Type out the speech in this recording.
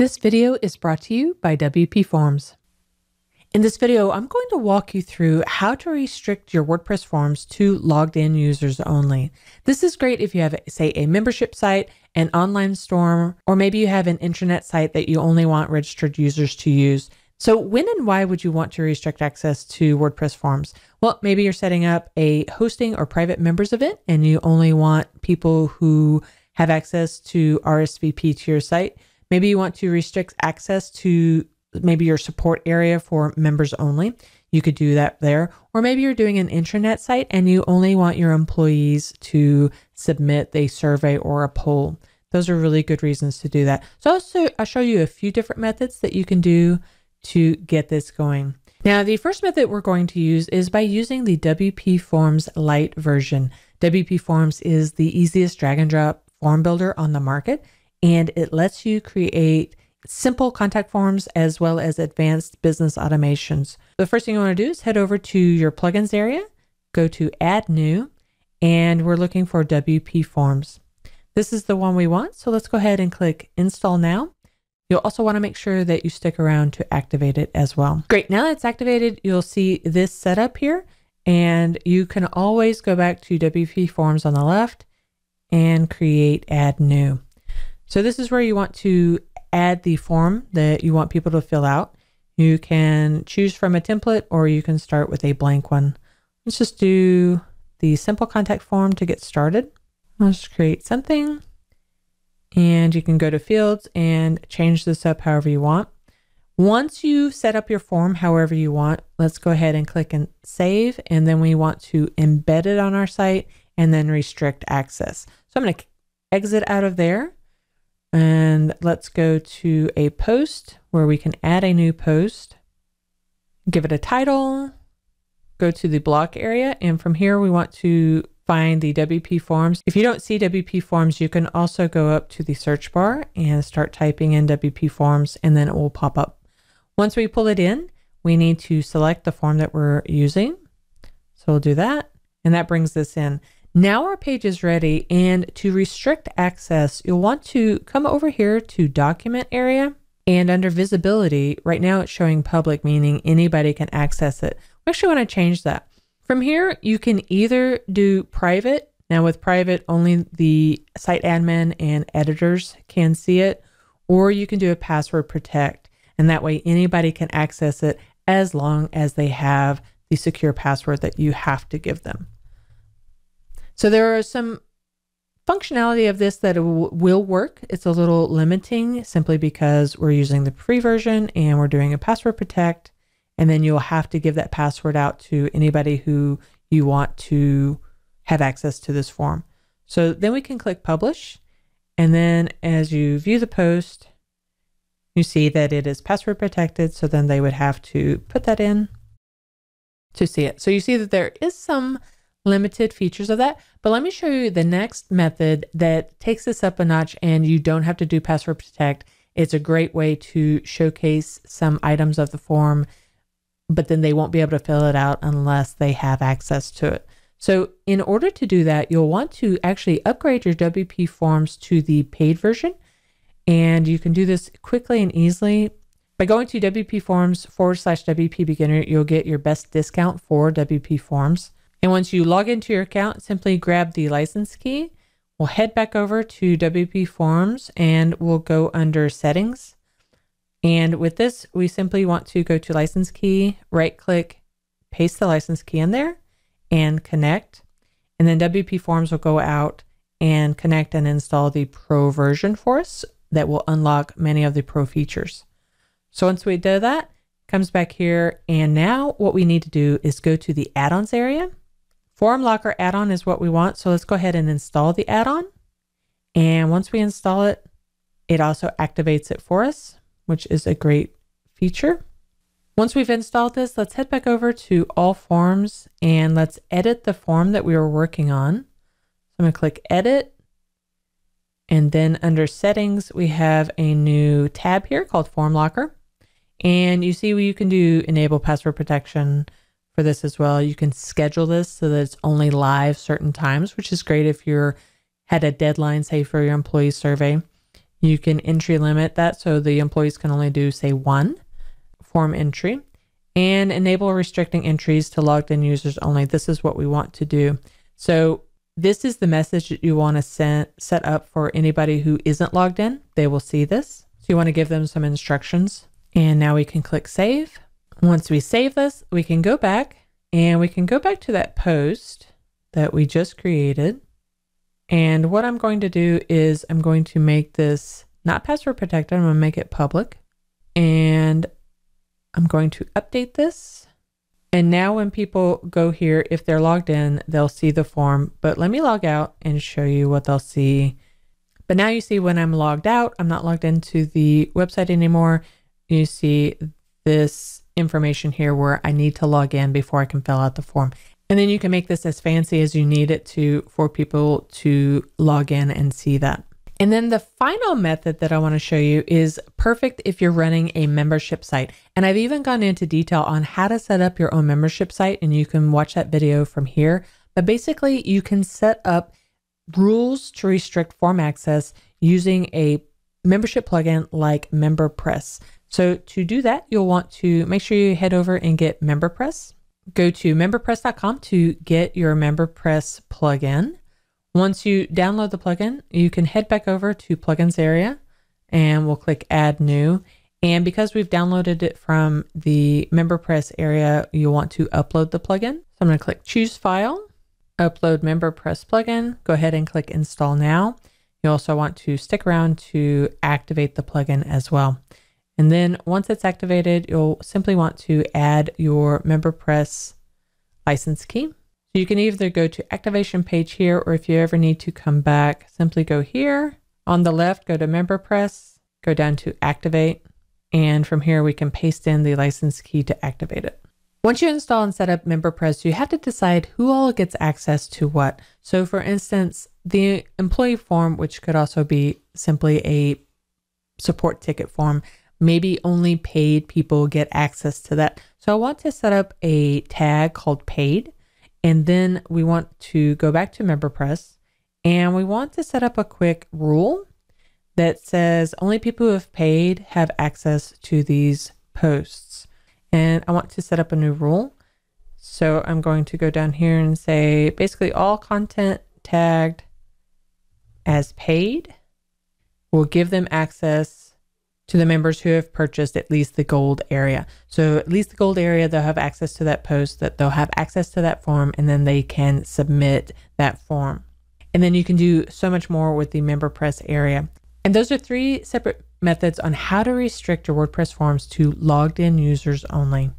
This video is brought to you by WP Forms. In this video, I'm going to walk you through how to restrict your WordPress forms to logged in users only. This is great if you have, say, a membership site, an online store, or maybe you have an intranet site that you only want registered users to use. So when and why would you want to restrict access to WordPress forms? Well, maybe you're setting up a hosting or private members event and you only want people who have access to RSVP to your site. Maybe you want to restrict access to maybe your support area for members only. You could do that there. Or maybe you're doing an intranet site and you only want your employees to submit a survey or a poll. Those are really good reasons to do that. So I'll, show you a few different methods that you can do to get this going. Now, the first method we're going to use is by using the WP Forms Lite version. WP Forms is the easiest drag and drop form builder on the market and it lets you create simple contact forms as well as advanced business automations. The first thing you want to do is head over to your plugins area, go to add new, and we're looking for WP forms. This is the one we want, so let's go ahead and click install now. You'll also want to make sure that you stick around to activate it as well. Great, now that it's activated, you'll see this setup here, and you can always go back to WP forms on the left and create add new. So this is where you want to add the form that you want people to fill out. You can choose from a template or you can start with a blank one. Let's just do the simple contact form to get started. Let's create something and you can go to fields and change this up however you want. Once you set up your form however you want, let's go ahead and click and save. And then we want to embed it on our site and then restrict access. So I'm going to exit out of there and let's go to a post where we can add a new post, give it a title, go to the block area. And from here, we want to find the WP forms. If you don't see WP forms, you can also go up to the search bar and start typing in WP forms and then it will pop up. Once we pull it in, we need to select the form that we're using. So we'll do that. And that brings this in. Now our page is ready and to restrict access, you'll want to come over here to document area and under visibility, right now it's showing public, meaning anybody can access it. We actually want to change that. From here, you can either do private. Now with private, only the site admin and editors can see it, or you can do a password protect. And that way anybody can access it as long as they have the secure password that you have to give them. So there are some functionality of this that will work. It's a little limiting simply because we're using the free version and we're doing a password protect. And then you'll have to give that password out to anybody who you want to have access to this form. So then we can click publish. And then as you view the post, you see that it is password protected. So then they would have to put that in to see it. So you see that there is some limited features of that. But let me show you the next method that takes this up a notch and you don't have to do password protect. It's a great way to showcase some items of the form, but then they won't be able to fill it out unless they have access to it. So in order to do that, you'll want to actually upgrade your WP forms to the paid version. And you can do this quickly and easily. By going to WP forms forward slash WP beginner, you'll get your best discount for WP forms. And once you log into your account, simply grab the license key. We'll head back over to WP Forms and we'll go under settings. And with this, we simply want to go to license key, right click, paste the license key in there and connect. And then WP Forms will go out and connect and install the pro version for us that will unlock many of the pro features. So once we do that, comes back here. And now what we need to do is go to the add-ons area Form Locker add-on is what we want. So let's go ahead and install the add-on. And once we install it, it also activates it for us, which is a great feature. Once we've installed this, let's head back over to all forms and let's edit the form that we were working on. So I'm to click edit. And then under settings, we have a new tab here called Form Locker. And you see you can do enable password protection, for this as well. You can schedule this so that it's only live certain times, which is great if you're had a deadline, say for your employee survey. You can entry limit that so the employees can only do, say, one form entry and enable restricting entries to logged in users only. This is what we want to do. So this is the message that you want to set, set up for anybody who isn't logged in. They will see this. So you want to give them some instructions. And now we can click save. Once we save this, we can go back and we can go back to that post that we just created. And what I'm going to do is I'm going to make this not password protected. I'm going to make it public. And I'm going to update this. And now when people go here, if they're logged in, they'll see the form. But let me log out and show you what they'll see. But now you see when I'm logged out, I'm not logged into the website anymore. You see this information here where I need to log in before I can fill out the form. And then you can make this as fancy as you need it to for people to log in and see that. And then the final method that I want to show you is perfect if you're running a membership site. And I've even gone into detail on how to set up your own membership site, and you can watch that video from here. But basically, you can set up rules to restrict form access using a membership plugin like MemberPress. So to do that, you'll want to make sure you head over and get MemberPress go to memberpress.com to get your MemberPress plugin. Once you download the plugin, you can head back over to plugins area and we'll click add new. And because we've downloaded it from the MemberPress area, you'll want to upload the plugin. So I'm going to click choose file, upload MemberPress plugin. Go ahead and click install now. You also want to stick around to activate the plugin as well. And then once it's activated, you'll simply want to add your MemberPress license key. So you can either go to activation page here, or if you ever need to come back, simply go here. On the left, go to MemberPress, go down to activate. And from here, we can paste in the license key to activate it. Once you install and set up MemberPress, you have to decide who all gets access to what. So for instance, the employee form, which could also be simply a support ticket form, maybe only paid people get access to that. So I want to set up a tag called paid. And then we want to go back to MemberPress and we want to set up a quick rule that says only people who have paid have access to these posts. And I want to set up a new rule. So I'm going to go down here and say basically all content tagged as paid will give them access to the members who have purchased at least the gold area. So at least the gold area, they'll have access to that post, that they'll have access to that form, and then they can submit that form. And then you can do so much more with the MemberPress area. And those are three separate methods on how to restrict your WordPress forms to logged in users only.